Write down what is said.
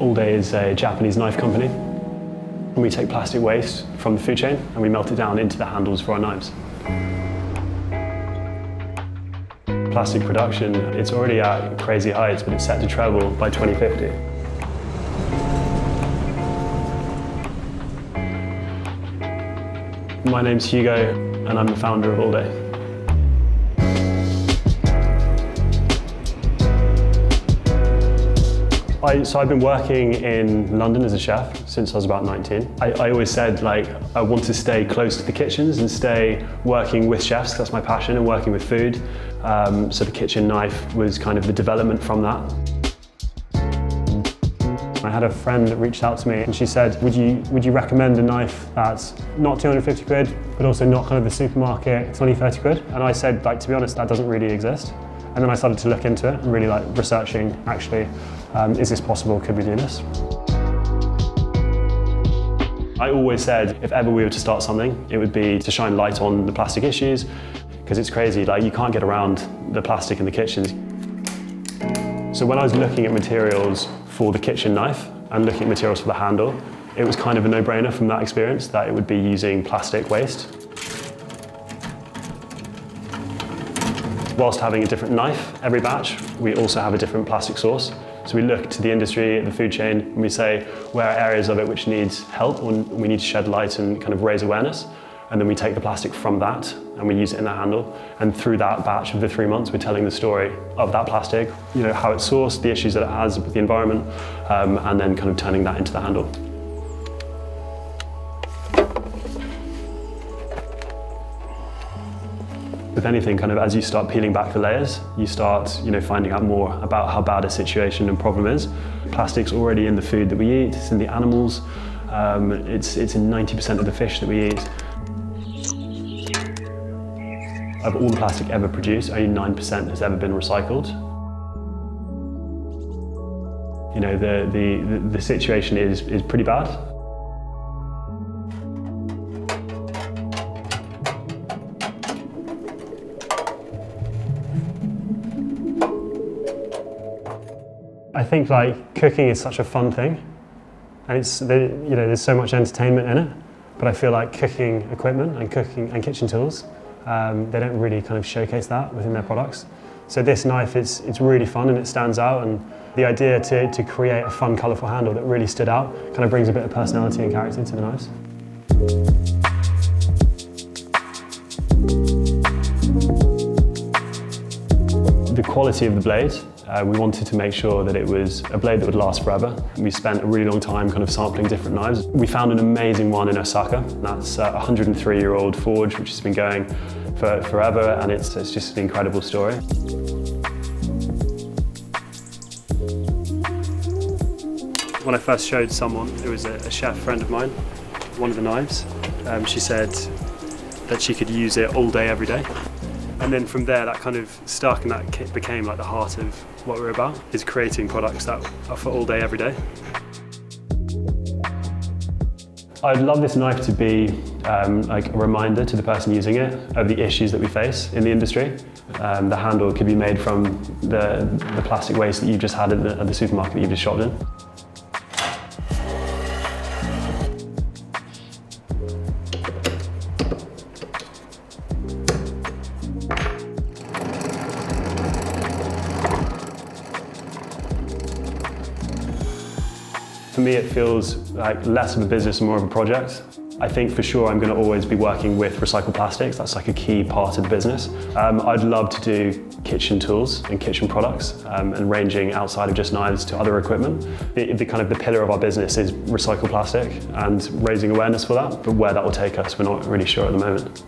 ALLDAY is a Japanese knife company. And we take plastic waste from the food chain and we melt it down into the handles for our knives. Plastic production, it's already at crazy heights, but it's set to treble by 2050. My name's Hugo, and I'm the founder of ALLDAY. I, so I've been working in London as a chef since I was about 19. I, I, always said like I want to stay close to the kitchens and stay working with chefs. That's my passion and working with food. Um, so the kitchen knife was kind of the development from that. I had a friend that reached out to me and she said, would you, would you recommend a knife that's not 250 quid, but also not kind of the supermarket 20, 30 quid? And I said, like, to be honest, that doesn't really exist. And then I started to look into it and really like researching actually, um, is this possible? Could we do this? I always said if ever we were to start something, it would be to shine light on the plastic issues because it's crazy, like you can't get around the plastic in the kitchens. So when I was looking at materials for the kitchen knife and looking at materials for the handle, it was kind of a no-brainer from that experience that it would be using plastic waste Whilst having a different knife every batch, we also have a different plastic source. So we look to the industry, the food chain, and we say where are areas of it which needs help or we need to shed light and kind of raise awareness. And then we take the plastic from that and we use it in the handle. And through that batch of the three months, we're telling the story of that plastic, you know, how it's sourced, the issues that it has with the environment, um, and then kind of turning that into the handle. With anything, kind of as you start peeling back the layers, you start you know, finding out more about how bad a situation and problem is. Plastic's already in the food that we eat, it's in the animals, um, it's, it's in 90% of the fish that we eat. Of all the plastic ever produced, only 9% has ever been recycled. You know, the, the, the situation is, is pretty bad. I think like cooking is such a fun thing, and it's you know there's so much entertainment in it. But I feel like cooking equipment and cooking and kitchen tools, um, they don't really kind of showcase that within their products. So this knife is it's really fun and it stands out. And the idea to, to create a fun, colourful handle that really stood out kind of brings a bit of personality and character to the knives. The quality of the blade uh, we wanted to make sure that it was a blade that would last forever. We spent a really long time kind of sampling different knives. We found an amazing one in Osaka. That's a 103-year-old forge, which has been going for forever, and it's, it's just an incredible story. When I first showed someone, it was a, a chef friend of mine, one of the knives, um, she said that she could use it all day, every day. And then from there, that kind of stuck and that became like the heart of what we're about, is creating products that are for all day, every day. I'd love this knife to be um, like a reminder to the person using it of the issues that we face in the industry. Um, the handle could be made from the, the plastic waste that you've just had at the, at the supermarket that you've just shopped in. For me, it feels like less of a business and more of a project. I think for sure I'm going to always be working with recycled plastics. That's like a key part of the business. Um, I'd love to do kitchen tools and kitchen products um, and ranging outside of just knives to other equipment. The, the, kind of the pillar of our business is recycled plastic and raising awareness for that, but where that will take us, we're not really sure at the moment.